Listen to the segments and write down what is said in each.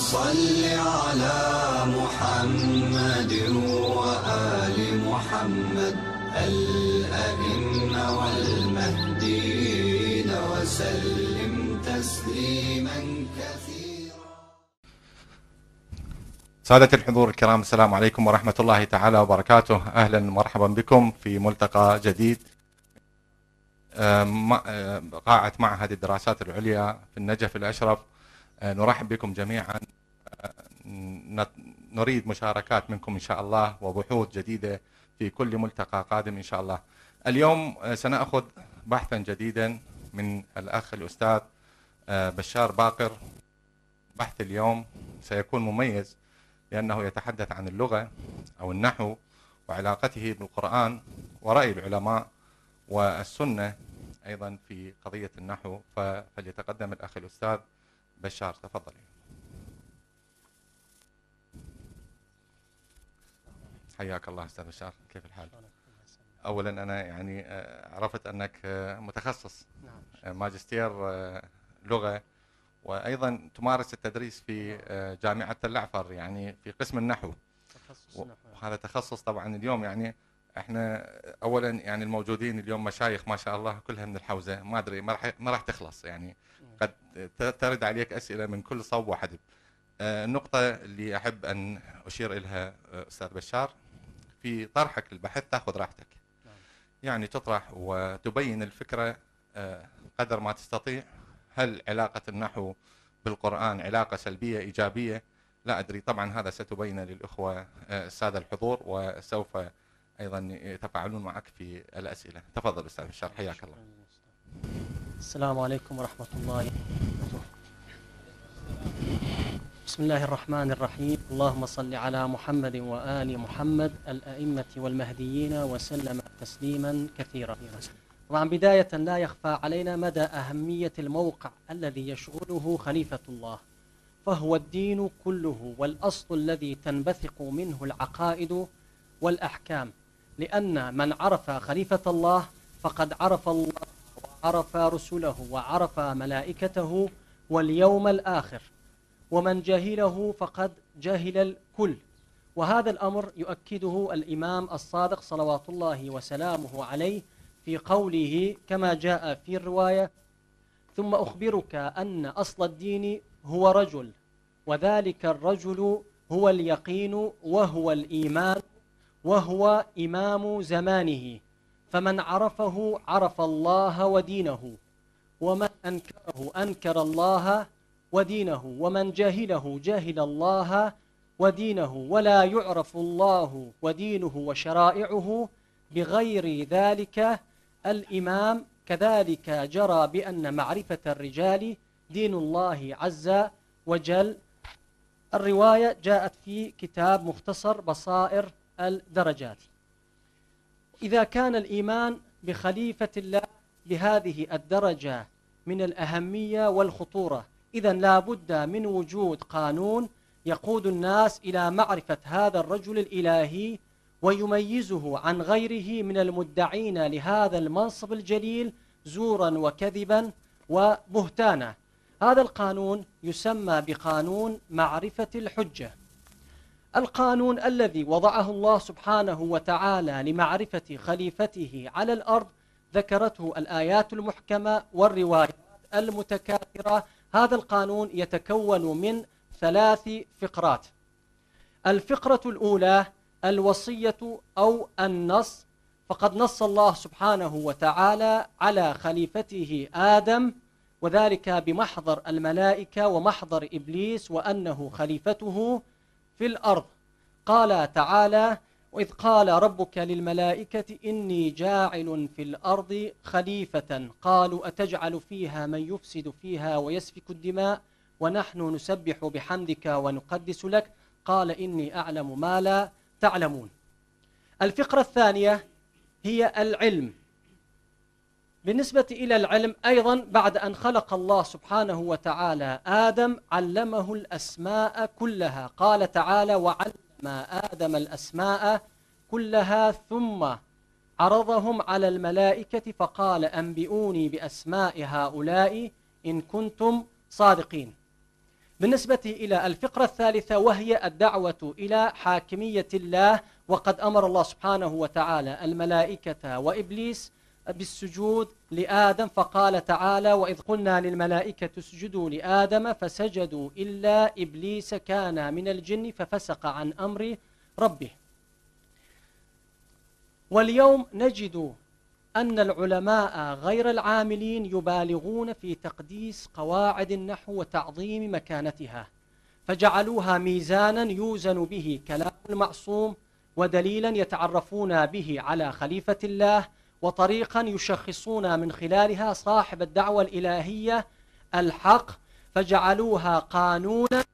صل على محمد وآل محمد الأئمة والمهدين وسلم تسليما كثيرا. سادة الحضور الكرام السلام عليكم ورحمة الله تعالى وبركاته. أهلا ومرحبا بكم في ملتقى جديد آه، آه، قاعة معهد الدراسات العليا في النجف الأشرف. نرحب بكم جميعا. آه، نريد مشاركات منكم إن شاء الله وبحوث جديدة في كل ملتقى قادم إن شاء الله. اليوم آه، سنأخذ بحثا جديدا من الأخ الأستاذ آه، بشار باقر. بحث اليوم سيكون مميز لأنه يتحدث عن اللغة أو النحو وعلاقته بالقرآن ورأي العلماء والسنة أيضا في قضية النحو. فليتقدم الأخ الأستاذ. بشار تفضل. حياك الله أستاذ بشار كيف الحال؟ أولا أنا يعني آه، عرفت أنك آه، متخصص نعم. آه، ماجستير لغة وأيضا تمارس التدريس في جامعة الأعفر يعني في قسم النحو. تخصص وهذا تخصص طبعا اليوم يعني إحنا اولا يعني الموجودين اليوم مشايخ ما شاء الله كلها من الحوزة ما أدري ما راح ما راح تخلص يعني. قد ترد عليك أسئلة من كل صوب وحدب. آه، النقطة اللي أحب أن أشير إليها آه، أستاذ بشار في طرحك للبحث تأخذ راحتك. نعم. يعني تطرح وتبين الفكرة آه، قدر ما تستطيع هل علاقة النحو بالقرآن علاقة سلبية إيجابية؟ لا أدري طبعا هذا ستبين للأخوة آه، السادة الحضور وسوف أيضا يتفاعلون معك في الأسئلة تفضل أستاذ بشار حياك الله السلام عليكم ورحمة الله وبركاته. بسم الله الرحمن الرحيم. اللهم صل على محمد وآل محمد الأئمة والمهديين وسلم تسليما كثيرا. طبعا بداية لا يخفى علينا مدى أهمية الموقع الذي يشغله خليفة الله فهو الدين كله والأصل الذي تنبثق منه العقائد والأحكام. لأن من عرف خليفة الله فقد عرف الله وعرف رسله وعرف ملائكته واليوم الآخر ومن جهله فقد جهل الكل. وهذا الأمر يؤكده الإمام الصادق صلوات الله وسلامه عليه في قوله كما جاء في الرواية ثم أخبرك أن أصل الدين هو رجل وذلك الرجل هو اليقين وهو الإيمان وهو إمام زمانه. فمن عرفه عرف الله ودينه ومن أنكره أنكر الله ودينه ومن جهله جهل الله ودينه ولا يعرف الله ودينه وشرائعه بغير ذلك. الإمام كذلك جرى بأن معرفة الرجال دين الله عز وجل. الرواية جاءت في كتاب مختصر بصائر الدرجات. إذا كان الإيمان بخليفة الله بهذه الدرجة من الأهمية والخطورة إذا لا بد من وجود قانون يقود الناس إلى معرفة هذا الرجل الإلهي ويميزه عن غيره من المدعين لهذا المنصب الجليل زورا وكذبا وبهتانا. هذا القانون يسمى بقانون معرفة الحجة. القانون الذي وضعه الله سبحانه وتعالى لمعرفة خليفته على الأرض ذكرته الآيات المحكمة والروايات المتكاثرة. هذا القانون يتكون من ثلاث فقرات. الفقرة الأولى الوصية أو النص فقد نص الله سبحانه وتعالى على خليفته آدم وذلك بمحضر الملائكة ومحضر إبليس وأنه خليفته. في الأرض. قال تعالى وإذ قال ربك للملائكة إني جاعل في الأرض خليفة. قالوا أتجعل فيها من يفسد فيها ويسفك الدماء؟ ونحن نسبح بحمدك ونقدس لك. قال إني أعلم ما لا تعلمون. الفقرة الثانية هي العلم. بالنسبة إلى العلم أيضا بعد أن خلق الله سبحانه وتعالى آدم علمه الأسماء كلها. قال تعالى وعلم آدم الأسماء كلها ثم عرضهم على الملائكة فقال أنبئوني بأسماء هؤلاء إن كنتم صادقين. بالنسبة إلى الفقرة الثالثة وهي الدعوة إلى حاكمية الله وقد أمر الله سبحانه وتعالى الملائكة وإبليس بالسجود لآدم فقال تعالى وإذ قلنا للملائكة اسجدوا لآدم فسجدوا إلا إبليس كان من الجن ففسق عن أمر ربه. واليوم نجد أن العلماء غير العاملين يبالغون في تقديس قواعد النحو وتعظيم مكانتها فجعلوها ميزانا يوزن به كلام المعصوم ودليلا يتعرفون به على خليفة الله وطريقا يشخصون من خلالها صاحب الدعوة الإلهية الحق فجعلوها قانونا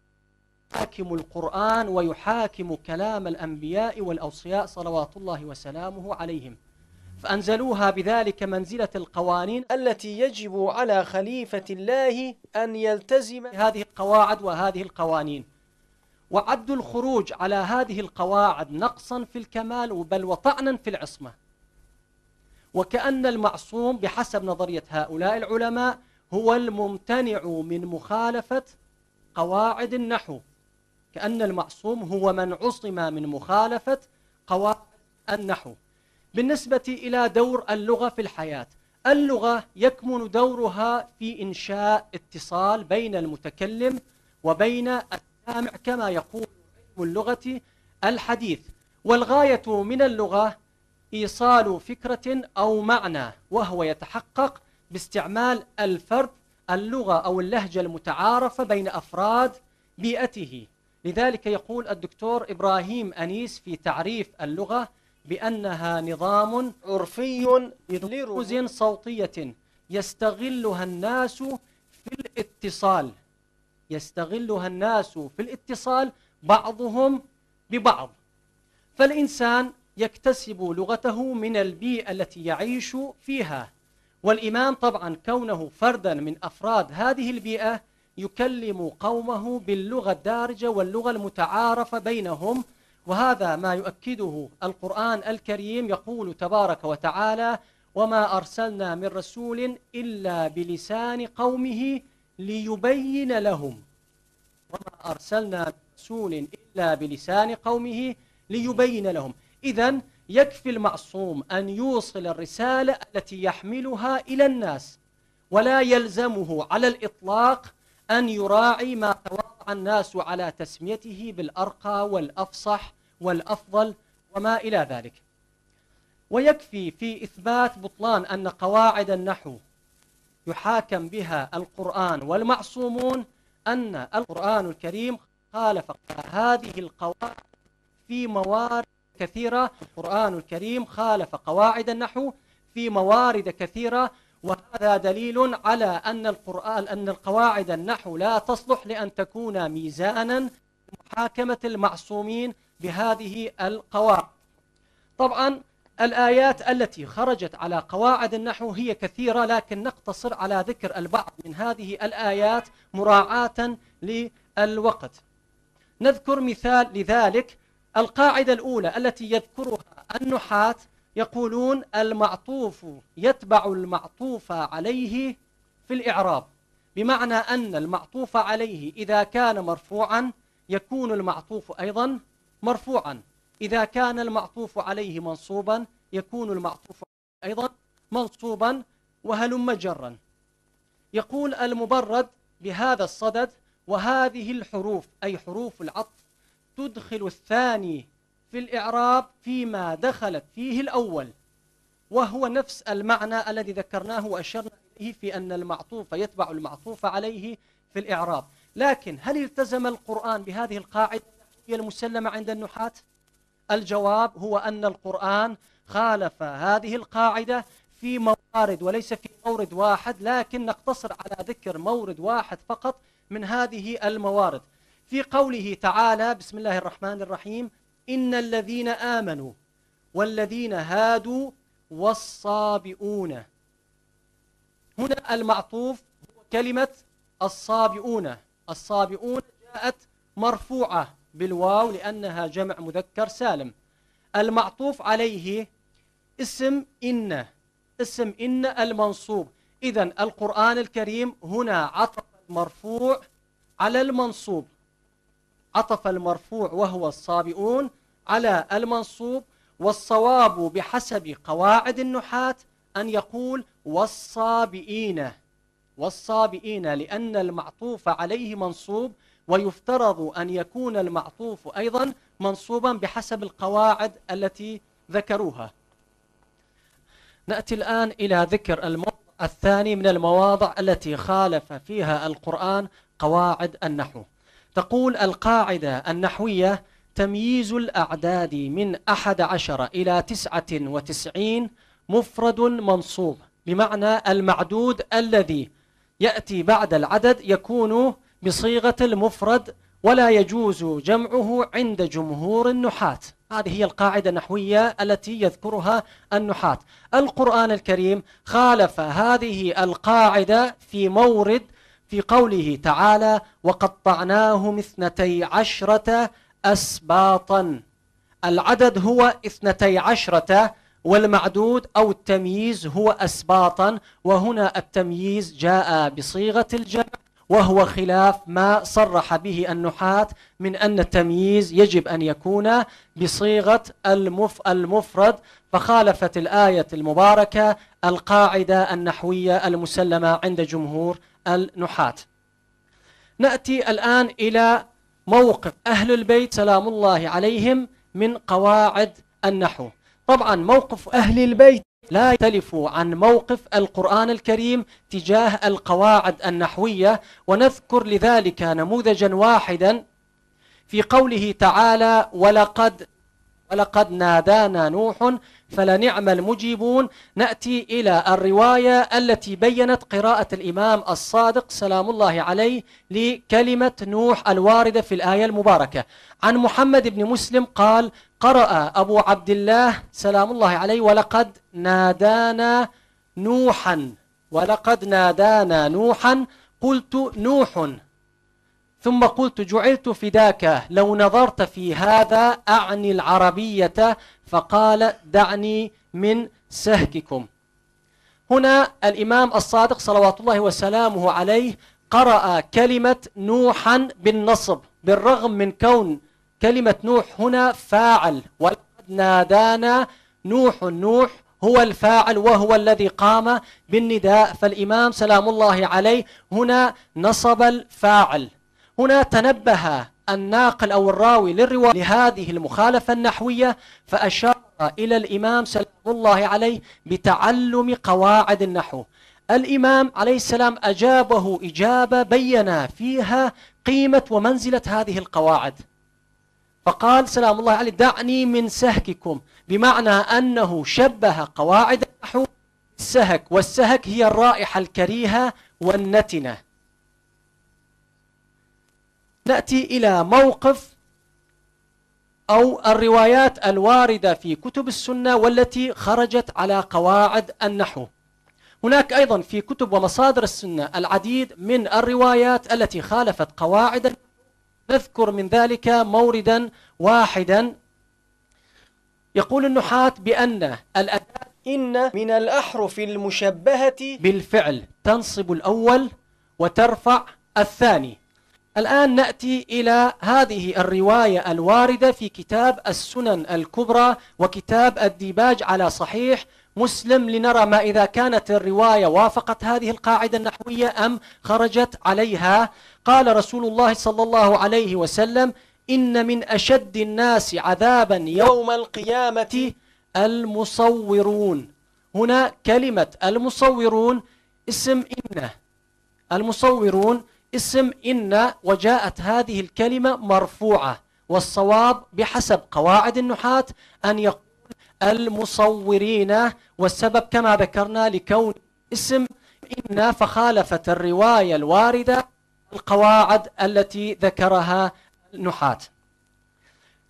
يحاكم القرآن ويحاكم كلام الأنبياء والأوصياء صلوات الله وسلامه عليهم. فأنزلوها بذلك منزلة القوانين التي يجب على خليفة الله أن يلتزم هذه القواعد وهذه القوانين. وعدوا الخروج على هذه القواعد نقصا في الكمال بل وطعنا في العصمة. وكأن المعصوم بحسب نظرية هؤلاء العلماء هو الممتنع من مخالفة قواعد النحو. كأن المعصوم هو من عصم من مخالفة قواعد النحو. بالنسبة إلى دور اللغة في الحياة اللغة يكمن دورها في إنشاء اتصال بين المتكلم وبين السامع كما يقول علم اللغة الحديث. والغاية من اللغة إيصال فكرة أو معنى وهو يتحقق باستعمال الفرد اللغة أو اللهجة المتعارفة بين أفراد بيئته. لذلك يقول الدكتور إبراهيم أنيس في تعريف اللغة بأنها نظام عرفي لرموز صوتية يستغلها الناس في الاتصال. يستغلها الناس في الاتصال بعضهم ببعض. فالإنسان يكتسب لغته من البيئة التي يعيش فيها. والإمام طبعا كونه فردا من أفراد هذه البيئة يكلم قومه باللغة الدارجة واللغة المتعارفة بينهم. وهذا ما يؤكده القرآن الكريم يقول تبارك وتعالى وما أرسلنا من رسول إلا بلسان قومه ليبين لهم. وما أرسلنا رسول إلا بلسان قومه ليبين لهم. إذا يكفي المعصوم أن يوصل الرسالة التي يحملها إلى الناس ولا يلزمه على الإطلاق أن يراعي ما توقع الناس على تسميته بالأرقى والأفصح والأفضل وما إلى ذلك. ويكفي في إثبات بطلان أن قواعد النحو يحاكم بها القرآن والمعصومون أن القرآن الكريم خالف هذه القواعد في موارد كثيرة القرآن الكريم خالف قواعد النحو في موارد كثيرة وهذا دليل على أن القرآن أن القواعد النحو لا تصلح لأن تكون ميزانا محاكمة المعصومين بهذه القواعد. طبعا الآيات التي خرجت على قواعد النحو هي كثيرة لكن نقتصر على ذكر البعض من هذه الآيات مراعاة للوقت. نذكر مثال لذلك القاعدة الأولى التي يذكرها النحاة يقولون المعطوف يتبع المعطوف عليه في الإعراب. بمعنى أن المعطوف عليه إذا كان مرفوعا يكون المعطوف أيضا مرفوعا. إذا كان المعطوف عليه منصوبا يكون المعطوف أيضا منصوبا وهلم جرا. يقول المبرد بهذا الصدد وهذه الحروف أي حروف العطف تدخل الثاني في الإعراب فيما دخلت فيه الأول وهو نفس المعنى الذي ذكرناه وأشرنا إليه في أن المعطوف يتبع المعطوف عليه في الإعراب لكن هل التزم القرآن بهذه القاعدة هي المسلمة عند النحاة؟ الجواب هو أن القرآن خالف هذه القاعدة في موارد وليس في مورد واحد لكن نقتصر على ذكر مورد واحد فقط من هذه الموارد في قوله تعالى بسم الله الرحمن الرحيم إن الذين آمنوا والذين هادوا والصابئون. هنا المعطوف هو كلمة الصابئون. الصابئون جاءت مرفوعة بالواو لأنها جمع مذكر سالم. المعطوف عليه اسم إن اسم إن المنصوب. إذا القرآن الكريم هنا عطف مرفوع على المنصوب. عطف المرفوع وهو الصابئون على المنصوب والصواب بحسب قواعد النحاة أن يقول والصابئين. والصابئين لأن المعطوف عليه منصوب ويفترض أن يكون المعطوف أيضا منصوبا بحسب القواعد التي ذكروها. نأتي الآن إلى ذكر الموضع الثاني من المواضع التي خالف فيها القرآن قواعد النحو. تقول القاعدة النحوية تمييز الأعداد من أحد عشر إلى تسعة وتسعين مفرد منصوب بمعنى المعدود الذي يأتي بعد العدد يكون بصيغة المفرد ولا يجوز جمعه عند جمهور النحاة. هذه هي القاعدة النحوية التي يذكرها النحاة. القرآن الكريم خالف هذه القاعدة في مورد في قوله تعالى وقطعناهم اثنتي عشرة أسباطا. العدد هو اثنتي عشرة والمعدود أو التمييز هو أسباطا. وهنا التمييز جاء بصيغة الجمع وهو خلاف ما صرح به النحاة من أن التمييز يجب أن يكون بصيغة المف المفرد. فخالفت الآية المباركة القاعدة النحوية المسلمة عند جمهور النحاة نأتي الآن إلى موقف أهل البيت سلام الله عليهم من قواعد النحو. طبعا موقف أهل البيت لا يختلف عن موقف القرآن الكريم تجاه القواعد النحوية ونذكر لذلك نموذجا واحدا في قوله تعالى ولقد ولقد نادانا نوح فلنعم المجيبون. نأتي إلى الرواية التي بينت قراءة الإمام الصادق سلام الله عليه لكلمة نوح الواردة في الآية المباركة. عن محمد بن مسلم قال قرأ أبو عبد الله سلام الله عليه ولقد نادانا نوحا ولقد نادانا نوحا قلت نوح ثم قلت جعلت فداك لو نظرت في هذا أعني العربية فقال دعني من سهككم. هنا الإمام الصادق صلوات الله وسلامه عليه قرأ كلمة نوحا بالنصب بالرغم من كون كلمة نوح هنا فاعل ولقد نادانا نوح نوح هو الفاعل وهو الذي قام بالنداء فالإمام سلام الله عليه هنا نصب الفاعل. هنا تنبه الناقل أو الراوي للرواية لهذه المخالفة النحوية فأشار إلى الإمام سلام الله عليه بتعلم قواعد النحو. الإمام عليه السلام أجابه إجابة بين فيها قيمة ومنزلة هذه القواعد. فقال سلام الله عليه دعني من سهككم بمعنى أنه شبه قواعد النحو السهك والسهك هي الرائحة الكريهة والنتنة. نأتي إلى موقف أو الروايات الواردة في كتب السنة والتي خرجت على قواعد النحو. هناك أيضا في كتب ومصادر السنة العديد من الروايات التي خالفت قواعد نذكر من ذلك موردا واحدا. يقول النحاة بأن الأداة إن من الأحرف المشبهة بالفعل تنصب الأول وترفع الثاني. الآن نأتي إلى هذه الرواية الواردة في كتاب السنن الكبرى وكتاب الديباج على صحيح مسلم لنرى ما إذا كانت الرواية وافقت هذه القاعدة النحوية أم خرجت عليها. قال رسول الله صلى الله عليه وسلم إن من أشد الناس عذابا يوم القيامة المصورون. هنا كلمة المصورون اسم إن المصورون اسم إن وجاءت هذه الكلمة مرفوعة والصواب بحسب قواعد النحاة أن يقول المصورين والسبب كما ذكرنا لكون اسم إن فخالفت الرواية الواردة القواعد التي ذكرها النحاة.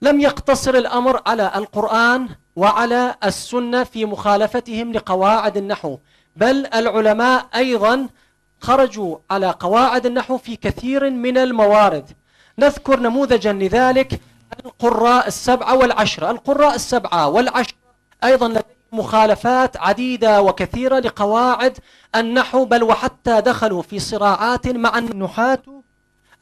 لم يقتصر الأمر على القرآن وعلى السنة في مخالفتهم لقواعد النحو بل العلماء أيضا خرجوا على قواعد النحو في كثير من الموارد. نذكر نموذجا لذلك القراء السبعة والعشرة. القراء السبعة والعشرة أيضا لديهم مخالفات عديدة وكثيرة لقواعد النحو بل وحتى دخلوا في صراعات مع النحاة.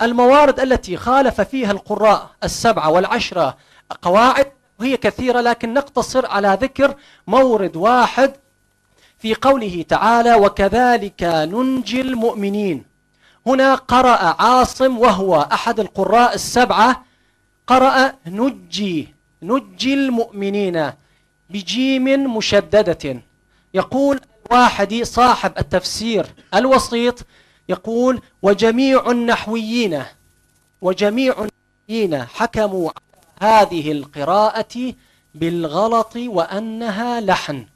الموارد التي خالف فيها القراء السبعة والعشرة قواعد وهي كثيرة لكن نقتصر على ذكر مورد واحد في قوله تعالى وكذلك ننجي المؤمنين. هنا قرأ عاصم وهو أحد القراء السبعة قرأ نجي نجي المؤمنين بجيم مشددة. يقول الواحدي صاحب التفسير الوسيط يقول وجميع النحويين وجميع النحويين حكموا على هذه القراءة بالغلط وأنها لحن.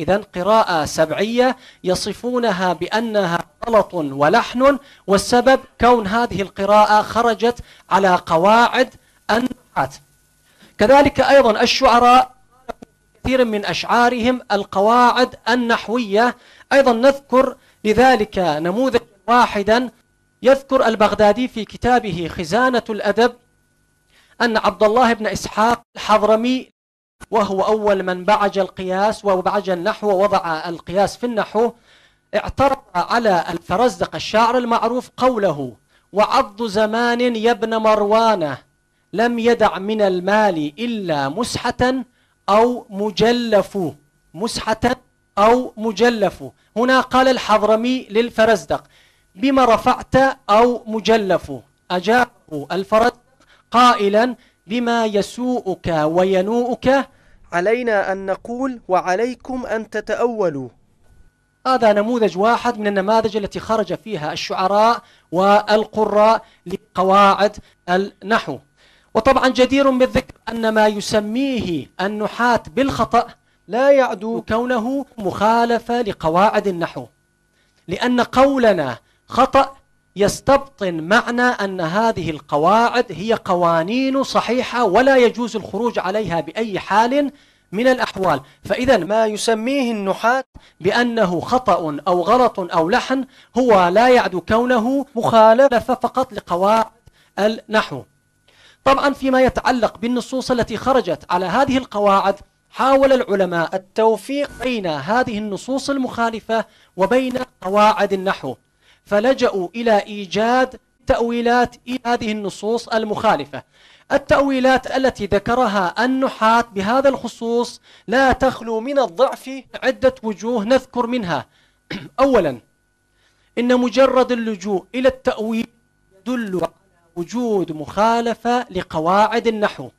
إذا قراءة سبعية يصفونها بأنها غلط ولحن والسبب كون هذه القراءة خرجت على قواعد النحات كذلك أيضا الشعراء كثير من أشعارهم القواعد النحوية. أيضا نذكر لذلك نموذج واحدا يذكر البغدادي في كتابه خزانة الأدب أن عبد الله بن إسحاق الحضرمي وهو أول من بعج القياس وبعج النحو ووضع القياس في النحو اعترض على الفرزدق الشاعر المعروف قوله وعض زمان يا ابن مروان لم يدع من المال إلا مسحة أو مجلف. مسحة أو مجلف. هنا قال الحضرمي للفرزدق بما رفعت أو مجلف. أجابه الفرزدق قائلا بما يسوءك وينوءك. علينا أن نقول وعليكم أن تتأولوا. هذا نموذج واحد من النماذج التي خرج فيها الشعراء والقراء لقواعد النحو. وطبعا جدير بالذكر أن ما يسميه النحاة بالخطأ لا يعدو كونه مخالفة لقواعد النحو. لأن قولنا خطأ يستبطن معنى أن هذه القواعد هي قوانين صحيحة ولا يجوز الخروج عليها بأي حال من الأحوال. فإذا ما يسميه النحاة بأنه خطأ أو غلط أو لحن هو لا يعد كونه مخالفة فقط لقواعد النحو. طبعا فيما يتعلق بالنصوص التي خرجت على هذه القواعد حاول العلماء التوفيق بين هذه النصوص المخالفة وبين قواعد النحو. فلجأوا إلى إيجاد تأويلات هذه النصوص المخالفة. التأويلات التي ذكرها النحاة بهذا الخصوص لا تخلو من الضعف عدة وجوه نذكر منها. أولا إن مجرد اللجوء إلى التأويل يدل على وجود مخالفة لقواعد النحو.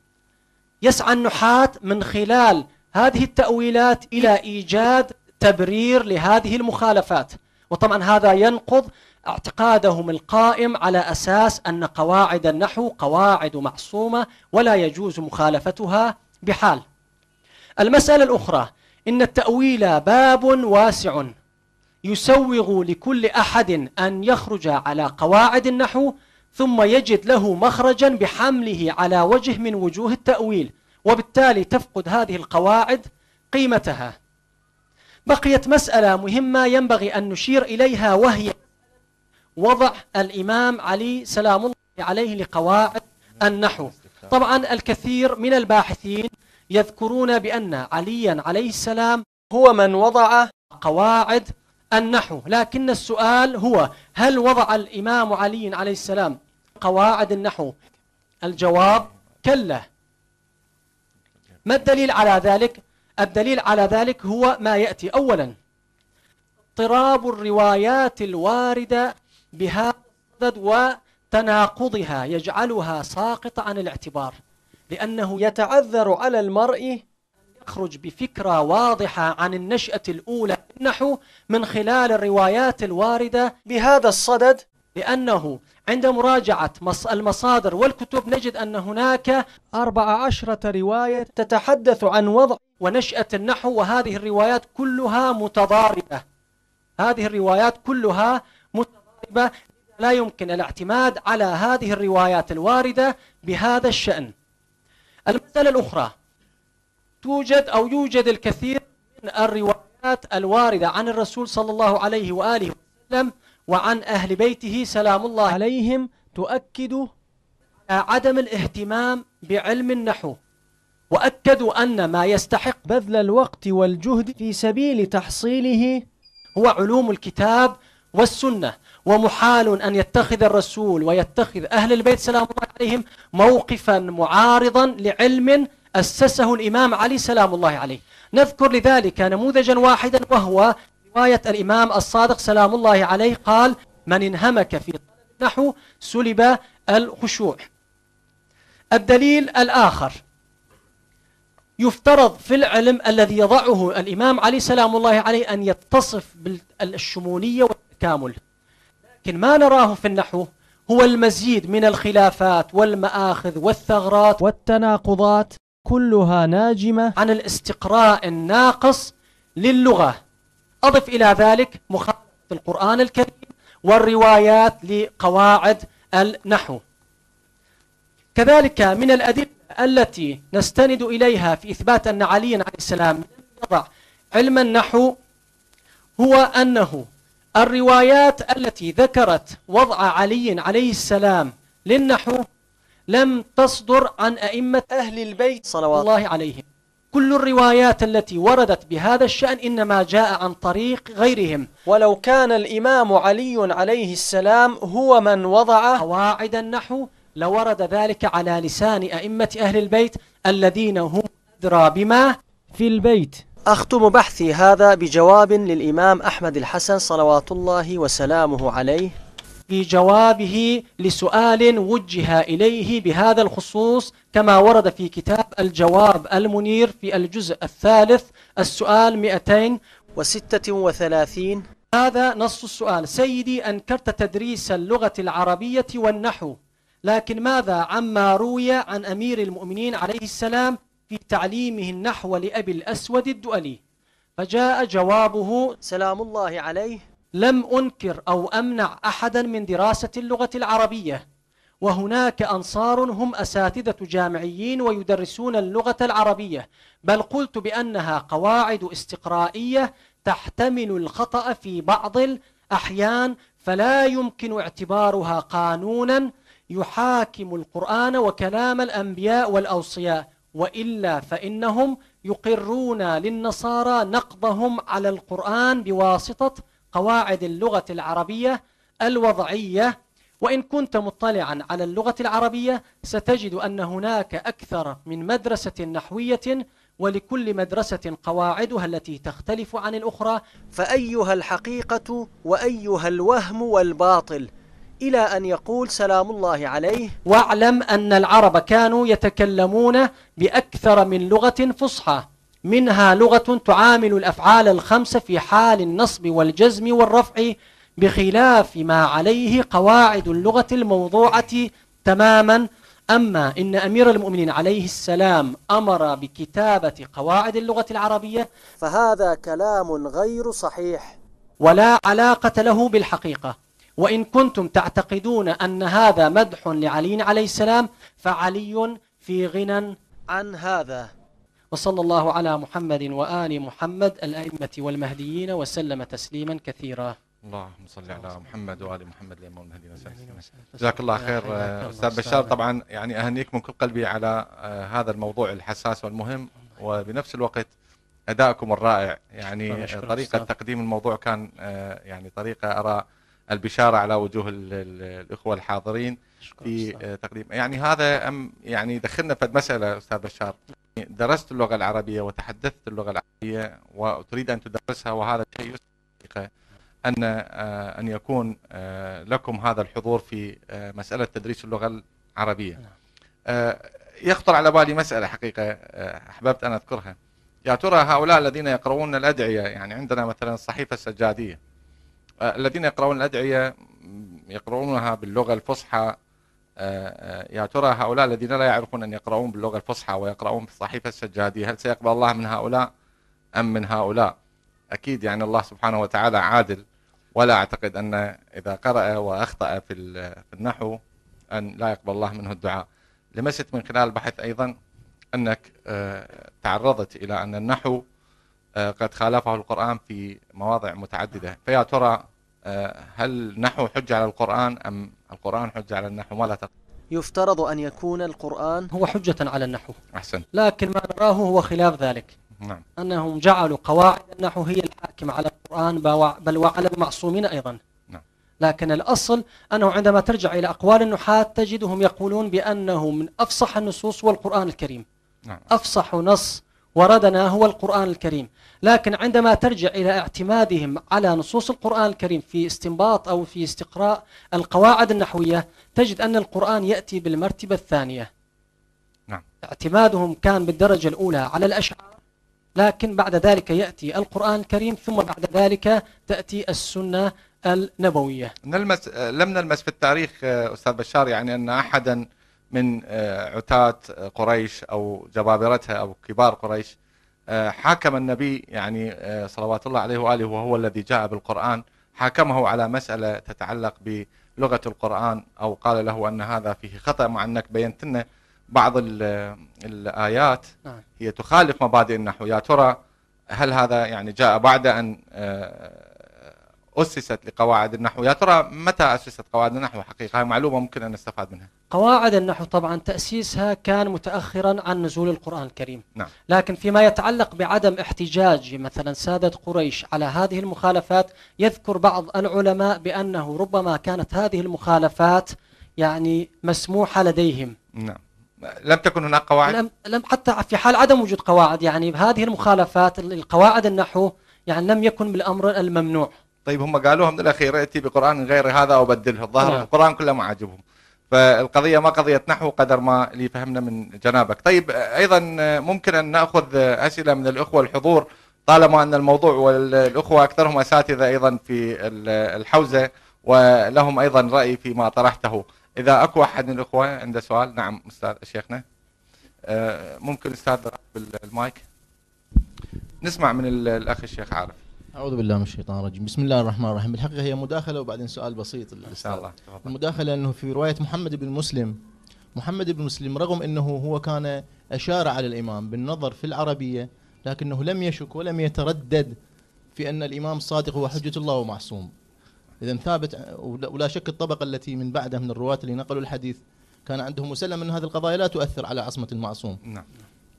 يسعى النحاة من خلال هذه التأويلات إلى إيجاد تبرير لهذه المخالفات. وطبعا هذا ينقض اعتقادهم القائم على أساس أن قواعد النحو قواعد معصومة ولا يجوز مخالفتها بحال. المسألة الأخرى إن التأويل باب واسع يسوغ لكل أحد أن يخرج على قواعد النحو ثم يجد له مخرجا بحمله على وجه من وجوه التأويل وبالتالي تفقد هذه القواعد قيمتها. بقيت مسألة مهمة ينبغي أن نشير إليها وهي وضع الإمام علي سلام الله عليه لقواعد النحو. طبعا الكثير من الباحثين يذكرون بأن عليا عليه السلام هو من وضع قواعد النحو. لكن السؤال هو هل وضع الإمام علي عليه السلام قواعد النحو؟ الجواب كلا. ما الدليل على ذلك؟ الدليل على ذلك هو ما يأتي. أولا اضطراب الروايات الواردة بهذا الصدد وتناقضها يجعلها ساقطة عن الاعتبار لأنه يتعذر على المرء يخرج بفكرة واضحة عن النشأة الأولى. نحو من خلال الروايات الواردة بهذا الصدد لأنه عند مراجعة المصادر والكتب نجد أن هناك أربع عشرة رواية تتحدث عن وضع ونشأة النحو وهذه الروايات كلها متضاربة. هذه الروايات كلها متضاربة. لا يمكن الاعتماد على هذه الروايات الواردة بهذا الشأن. المسألة الأخرى توجد أو يوجد الكثير من الروايات الواردة عن الرسول صلى الله عليه وآله وسلم وعن أهل بيته. سلام الله عليهم. تؤكد عدم الاهتمام بعلم النحو. وأكدوا أن ما يستحق بذل الوقت والجهد في سبيل تحصيله هو علوم الكتاب والسنة ومحال أن يتخذ الرسول ويتخذ أهل البيت سلام الله عليهم موقفا معارضا لعلم أسسه الإمام علي سلام الله عليه. نذكر لذلك نموذجا واحدا وهو رواية الإمام الصادق سلام الله عليه قال من انهمك في طلب النحو سلب الخشوع. الدليل الآخر يفترض في العلم الذي يضعه الإمام علي سلام الله عليه أن يتصف بالشمولية والتكامل. لكن ما نراه في النحو هو المزيد من الخلافات والمآخذ والثغرات والتناقضات كلها ناجمة عن الاستقراء الناقص للغة. أضف إلى ذلك مخالفة القرآن الكريم والروايات لقواعد النحو. كذلك من الأدلة التي نستند إليها في إثبات أن عليا عليه السلام يضع علم النحو هو أنه الروايات التي ذكرت وضع علي عليه السلام للنحو لم تصدر عن أئمة أهل البيت صلوات الله عليهم. كل الروايات التي وردت بهذا الشأن إنما جاء عن طريق غيرهم. ولو كان الإمام علي عليه السلام هو من وضع قواعد النحو لورد ذلك على لسان أئمة أهل البيت الذين هم أدرى بما في البيت. أختم بحثي هذا بجواب للإمام أحمد الحسن صلوات الله وسلامه عليه. في جوابه لسؤال وجه إليه بهذا الخصوص كما ورد في كتاب الجواب المنير في الجزء الثالث السؤال 236 هذا نص السؤال. سيدي أنكرت تدريس اللغة العربية والنحو. لكن ماذا عما روي عن أمير المؤمنين عليه السلام في تعليمه النحو لأبي الأسود الدؤلي؟ فجاء جوابه سلام الله عليه. لم أنكر أو أمنع أحدا من دراسة اللغة العربية. وهناك أنصار هم أساتذة جامعيين ويدرسون اللغة العربية. بل قلت بأنها قواعد استقرائية تحتمل الخطأ في بعض الأحيان فلا يمكن اعتبارها قانونا يحاكم القرآن وكلام الأنبياء والأوصياء وإلا فإنهم يقرون للنصارى نقضهم على القرآن بواسطة قواعد اللغة العربية الوضعية. وإن كنت مطلعا على اللغة العربية ستجد أن هناك أكثر من مدرسة نحوية ولكل مدرسة قواعدها التي تختلف عن الأخرى. فأيها الحقيقة وأيها الوهم والباطل إلى أن يقول سلام الله عليه. واعلم أن العرب كانوا يتكلمون بأكثر من لغة فصحى. منها لغة تعامل الأفعال الخمسة في حال النصب والجزم والرفع بخلاف ما عليه قواعد اللغة الموضوعة تماما. أما إن أمير المؤمنين عليه السلام أمر بكتابة قواعد اللغة العربية فهذا كلام غير صحيح. ولا علاقة له بالحقيقة. وإن كنتم تعتقدون أن هذا مدح لعلي عليه السلام فعلي في غنى عن هذا. وصلى الله على محمد وآل محمد الأئمة والمهديين وسلم تسليما كثيرا. اللهم صل على محمد وآل محمد الامام المهدي جزاك الله خير أستاذ بشار. طبعا يعني أهنيك من كل قلبي على آه، هذا الموضوع الحساس والمهم وبنفس الوقت ادائكم الرائع. يعني طريقة تقديم الموضوع كان آه، يعني طريقة أرى البشارة على وجوه الإخوة الحاضرين في آه، تقديم يعني هذا ام يعني دخلنا في مسألة أستاذ بشار درست اللغة العربية وتحدثت اللغة العربية وتريد أن تدرسها وهذا شيء أن آه، أن يكون آه، لكم هذا الحضور في مسألة تدريس اللغة العربية. نعم. يخطر على بالي مسألة حقيقة أحببت أن أذكرها. يا ترى هؤلاء الذين يقرؤون الأدعية يعني عندنا مثلا الصحيفة السجادية الذين يقرؤون الأدعية يقرؤونها باللغة الفصحى آه، آه، يا ترى هؤلاء الذين لا يعرفون أن يقرؤون باللغة الفصحى ويقرؤون في الصحيفة السجادية هل سيقبل الله من هؤلاء أم من هؤلاء؟ أكيد يعني الله سبحانه وتعالى عادل ولا أعتقد أن إذا قرأ وأخطأ في النحو أن لا يقبل الله منه الدعاء. لمست من خلال البحث أيضا أنك آه، تعرضت إلى أن النحو قد خالفه القرآن في مواضع متعددة. فيا ترى آه، هل نحو حجة على القرآن أم القرآن حجة على النحو؟ ما لا تقل يفترض أن يكون القرآن هو حجة على النحو. أحسن. لكن ما نراه هو خلاف ذلك. نعم. أنهم جعلوا قواعد النحو هي الحاكمة على القرآن بل وعلى المعصومين أيضا. نعم. لكن الأصل أنه عندما ترجع إلى أقوال النحاة تجدهم يقولون بأنه من أفصح النصوص هو القرآن الكريم. نعم. أفصح نص وردنا هو القرآن الكريم. لكن عندما ترجع إلى اعتمادهم على نصوص القرآن الكريم في استنباط أو في استقراء القواعد النحوية تجد أن القرآن يأتي بالمرتبة الثانية. نعم. اعتمادهم كان بالدرجة الأولى على الأشعار لكن بعد ذلك يأتي القرآن الكريم ثم بعد ذلك تأتي السنة النبوية. نلمس لم نلمس في التاريخ أستاذ بشار يعني أن احدا من آه، عتاة قريش أو جبابرتها أو كبار قريش. آه، حاكم النبي يعني آه، صلوات الله عليه وآله وهو الذي جاء بالقرآن. حاكمه على مسألة تتعلق بلغة القرآن أو قال له أن هذا فيه خطأ مع أنك بينت لنا بعض ال- الآيات. نعم. هي تخالف مبادئ النحو. يا ترى هل هذا يعني جاء بعد أن أسست لقواعد النحو. يا ترى متى أسست قواعد النحو حقيقة؟ هاي معلومة ممكن أن نستفاد منها. قواعد النحو طبعا تأسيسها كان متأخرا عن نزول القرآن الكريم. نعم. لكن فيما يتعلق بعدم احتجاج مثلا سادة قريش على هذه المخالفات يذكر بعض العلماء بأنه ربما كانت هذه المخالفات يعني مسموحة لديهم. نعم. لم تكن هناك قواعد؟ لم, لم حتى في حال عدم وجود قواعد يعني هذه المخالفات القواعد النحو يعني لم يكن بالأمر الممنوع. طيب هم قالوها من الأخير ائتي بقرآن غير هذا أو بدله. الظاهر نعم. القرآن كله ما عاجبهم فالقضية ما قضية نحو قدر ما اللي فهمنا من جنابك. طيب أيضا ممكن أن نأخذ أسئلة من الأخوة الحضور طالما أن الموضوع والأخوة أكثرهم أساتذة أيضا في ال- الحوزة ولهم أيضا رأي فيما طرحته. إذا أكو أحد من الأخوة عنده سؤال؟ نعم أستاذ شيخنا آه، ممكن أستاذ بالمايك؟ نسمع من ال- الأخ الشيخ عارف. أعوذ بالله من الشيطان الرجيم. بسم الله الرحمن الرحيم. بالحقيقة هي مداخلة وبعدين سؤال بسيط. إن شاء الله. المداخلة أنه في رواية محمد بن مسلم. محمد بن مسلم رغم أنه هو كان أشار على الإمام بالنظر في العربية لكنه لم يشك ولم يتردد في أن الإمام الصادق هو حجة الله ومعصوم. إذا ثابت ولا ولا شك الطبقة التي من بعده من الرواة اللي نقلوا الحديث كان عندهم مسلم أن هذه القضايا لا تؤثر على عصمة المعصوم. نعم.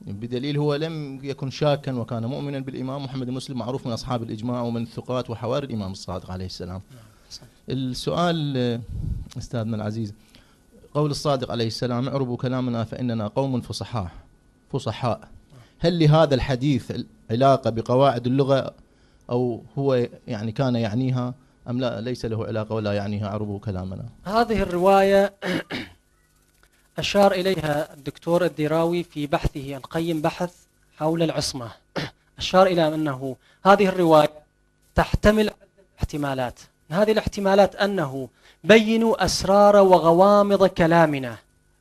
بدليل هو لم يكن شاكا وكان مؤمنا بالإمام محمد بن مسلم معروف من أصحاب الإجماع ومن الثقات وحواري الإمام الصادق عليه السلام. السؤال آه، أستاذنا العزيز قول الصادق عليه السلام اعربوا كلامنا فإننا قوم فصحاء فصحاء هل لهذا الحديث علاقة بقواعد اللغة أو هو يعني كان يعنيها أم لا ليس له علاقة ولا يعنيها اعربوا كلامنا؟ هذه الرواية أشار إليها الدكتور الديراوي في بحثه القيم بحث حول العصمة. أشار إلى أنه هذه الرواية تحتمل احتمالات هذه الاحتمالات أنه بينوا أسرار وغوامض كلامنا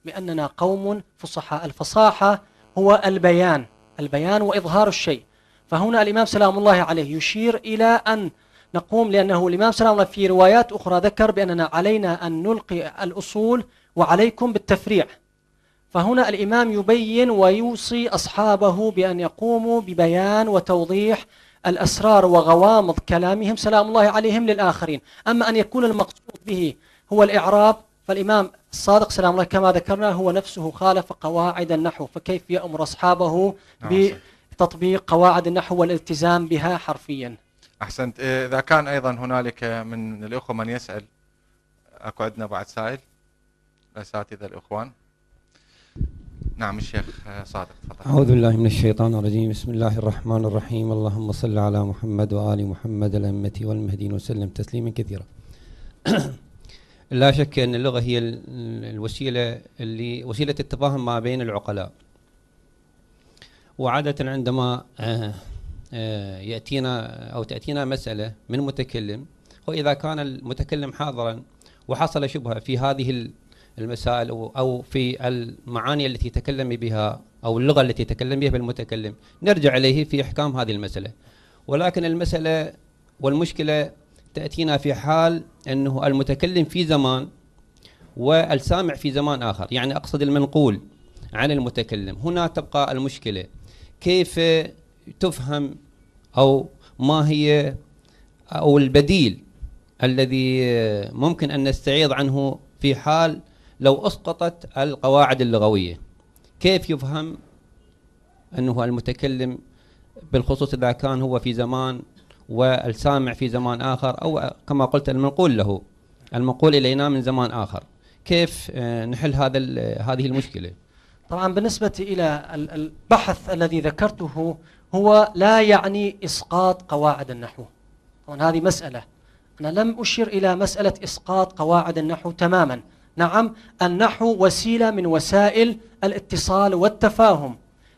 بأننا قوم فصحاء. الفصاحة هو البيان البيان وإظهار الشيء. فهنا الإمام سلام الله عليه يشير إلى أن نقوم لأنه الإمام سلام الله في روايات أخرى ذكر بأننا علينا أن نلقي الأصول وعليكم بالتفريع. فهنا الإمام يبين ويوصي أصحابه بأن يقوموا ببيان وتوضيح الأسرار وغوامض كلامهم. سلام الله عليهم للآخرين. أما أن يكون المقصود به هو الإعراب فالإمام الصادق سلام الله كما ذكرنا هو نفسه خالف قواعد النحو فكيف يأمر أصحابه نعم، بتطبيق قواعد النحو والالتزام بها حرفيا. أحسنت. إيه، إذا كان أيضا هنالك من الإخوة من يسأل أكو عندنا بعد سائل؟ الاساتذه الإخوان. نعم الشيخ صادق تفضل. أعوذ بالله من الشيطان الرجيم. بسم الله الرحمن الرحيم. اللهم صل على محمد وآل محمد الأمة والمهدين وسلم تسليما كثيرا. لا شك أن اللغة هي ال- الوسيلة اللي وسيلة التفاهم ما بين العقلاء. وعادة عندما آه، آه، يأتينا أو تأتينا مسألة من متكلم وإذا كان المتكلم حاضرا وحصل شبهة في هذه المسائل أو- في المعاني التي تكلم بها أو اللغة التي تكلم بها المتكلم نرجع إليه في إحكام هذه المسألة. ولكن المسألة والمشكلة تأتينا في حال أنه المتكلم في زمان والسامع في زمان آخر. يعني أقصد المنقول عن المتكلم. هنا تبقى المشكلة. كيف تفهم أو ما هي أو البديل الذي ممكن أن نستعيض عنه في حال لو أسقطت القواعد اللغوية كيف يفهم أنه المتكلم بالخصوص إذا كان هو في زمان والسامع في زمان آخر أو كما قلت المنقول له المنقول إلينا من زمان آخر؟ كيف آه، نحل هذا هذه المشكلة؟ طبعا بالنسبة إلى ال- البحث الذي ذكرته هو لا يعني إسقاط قواعد النحو. طبعا هذه مسألة. أنا لم أشر إلى مسألة إسقاط قواعد النحو تماما. نعم النحو وسيلة من وسائل الاتصال والتفاهم.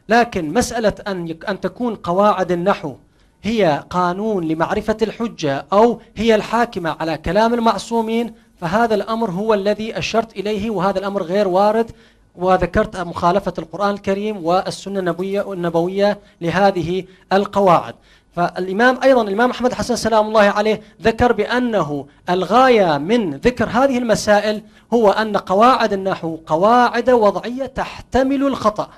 لكن مسألة أن أن تكون قواعد النحو هي قانون لمعرفة الحجة أو هي الحاكمة على كلام المعصومين فهذا الأمر هو الذي أشرت إليه وهذا الأمر غير وارد. وذكرت مخالفة القرآن الكريم والسنة النبوية لهذه القواعد. فالإمام أيضا الإمام أحمد حسن سلام الله عليه ذكر بأنه الغاية من ذكر هذه المسائل هو أن قواعد النحو قواعد وضعية تحتمل الخطأ.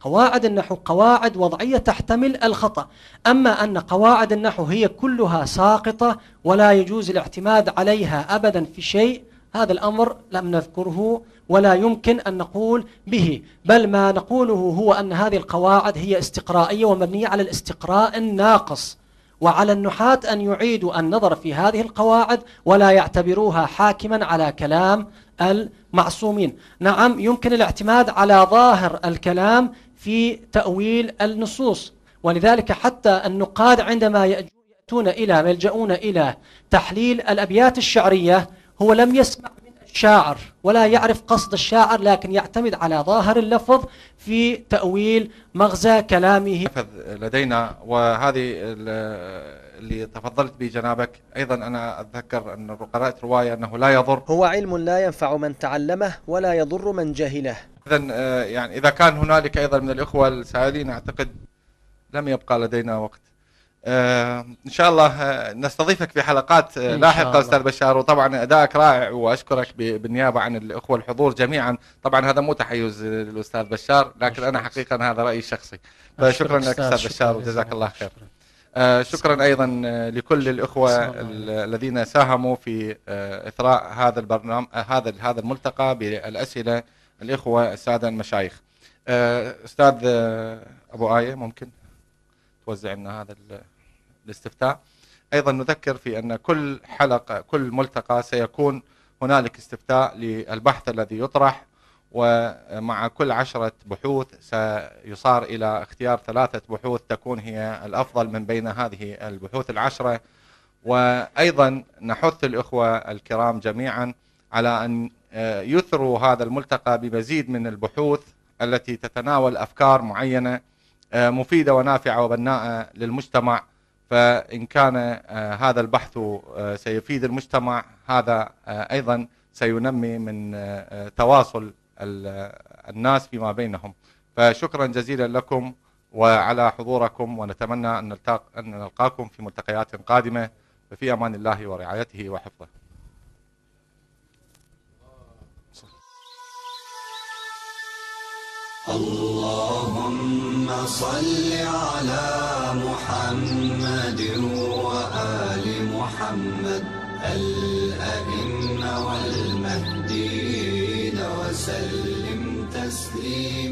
قواعد النحو قواعد وضعية تحتمل الخطأ. أما أن قواعد النحو هي كلها ساقطة ولا يجوز الاعتماد عليها أبدا في شيء هذا الأمر لم نذكره ولا يمكن أن نقول به بل ما نقوله هو أن هذه القواعد هي استقرائية ومبنية على الاستقراء الناقص. وعلى النحاة أن يعيدوا النظر في هذه القواعد ولا يعتبروها حاكما على كلام المعصومين. نعم يمكن الاعتماد على ظاهر الكلام في تأويل النصوص. ولذلك حتى النقاد عندما يأتون إلى يلجؤون إلى تحليل الأبيات الشعرية هو لم يسمع من الشاعر ولا يعرف قصد الشاعر لكن يعتمد على ظاهر اللفظ في تأويل مغزى كلامه. لدينا وهذه ال- اللي تفضلت به جنابك أيضا أنا أتذكر أن قرأت رواية أنه لا يضر. هو علم لا ينفع من تعلمه ولا يضر من جهله. اذا يعني إذا كان هنالك أيضا من الإخوة السائلين أعتقد لم يبقى لدينا وقت. آه، إن شاء الله آه، نستضيفك في حلقات آه، لاحقة. أستاذ بشار. وطبعا ادائك رائع وأشكرك بالنيابة عن الأخوة الحضور جميعا. طبعا هذا مو تحيز للأستاذ بشار لكن أنا. حقيقه هذا رأيي الشخصي. فشكرا لك أستاذ بشار. وجزاك الله خير. آه، شكرا أيضا آه، لكل الأخوة الذين ساهموا في آه، إثراء هذا البرنامج هذا هذا الملتقى بالأسئلة الأخوة الساده المشايخ. آه، أستاذ آه، أبو آية ممكن توزع لنا هذا الاستفتاء. أيضا نذكر في أن كل حلقة كل ملتقى سيكون هنالك استفتاء للبحث الذي يطرح ومع كل عشرة بحوث سيصار إلى اختيار ثلاثة بحوث تكون هي الأفضل من بين هذه البحوث العشرة. وأيضا نحث الإخوة الكرام جميعا على أن آه، يثروا هذا الملتقى بمزيد من البحوث التي تتناول أفكار معينة آه، مفيدة ونافعة وبناءة للمجتمع فإن كان آه، هذا البحث آه، سيفيد المجتمع هذا آه، أيضا سينمي من تواصل ال- الناس فيما بينهم. فشكرا جزيلا لكم وعلى حضوركم ونتمنى أن نلقاكم في ملتقيات قادمة. ففي أمان الله ورعايته وحفظه. اللهم صل على محمد وآل محمد الأئمة والمهديين وسلم تسليما